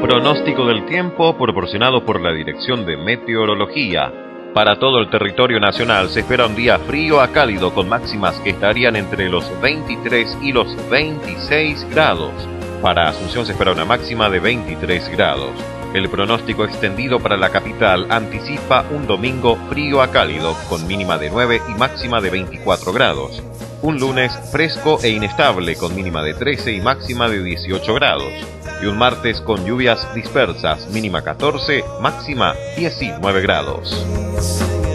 Pronóstico del tiempo proporcionado por la Dirección de Meteorología. Para todo el territorio nacional se espera un día frío a cálido con máximas que estarían entre los 23 y los 26 grados. Para Asunción se espera una máxima de 23 grados. El pronóstico extendido para la capital anticipa un domingo frío a cálido con mínima de 9 y máxima de 24 grados. Un lunes fresco e inestable con mínima de 13 y máxima de 18 grados. Y un martes con lluvias dispersas, mínima 14, máxima 19 grados.